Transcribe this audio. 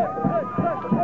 Hey, hey, hey,